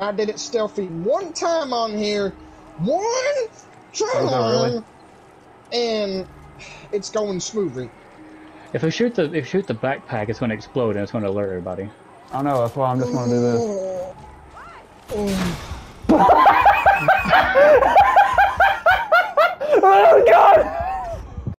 I did it stealthy one time on here, one try oh, really? and it's going smoothly. If I shoot the if shoot the backpack, it's going to explode and it's going to alert everybody. I don't know. That's why I'm just going to do this. oh, oh God!